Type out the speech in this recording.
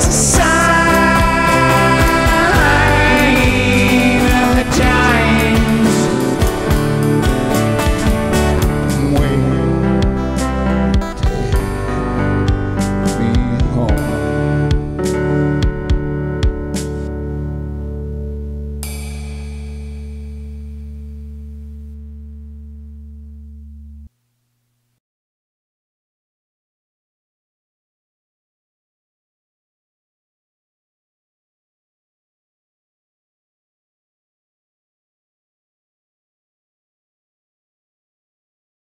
to